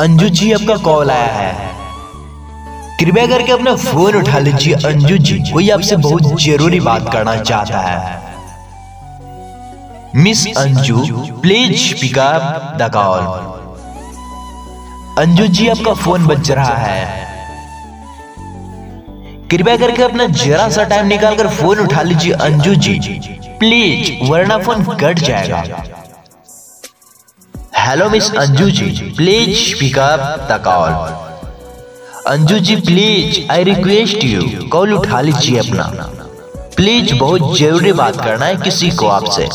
अंजू जी आपका कॉल आया है। कृपया करके अपना फ़ोन उठा लीजिए। अंजू जी, कोई आपसे बहुत ज़रूरी बात करना चाहता है। Miss Anju please pick up the call Anju ji, आपका फ़ोन बज रहा है। कृपया करके अपना जरा सा टाइम निकालकर फ़ोन उठा लीजिए। अंजू जी प्लीज़ वरना फ़ोन कट जाएगा। Hello miss Anju ji please pick up the call Anju ji please I request you call उठा लीजिए अपना। प्लीज़ बहुत ज़रूरी बात करना है किसी को आपसे।